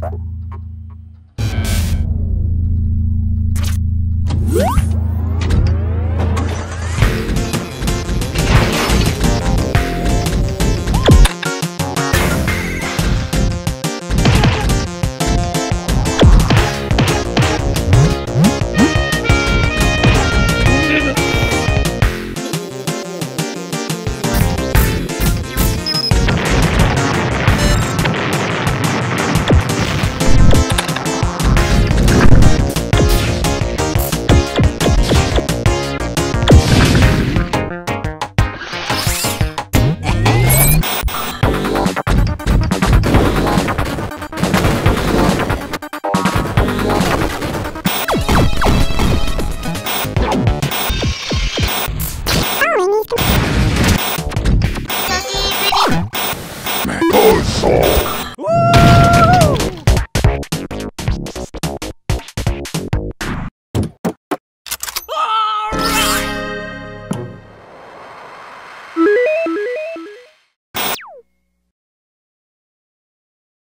Right. Oh.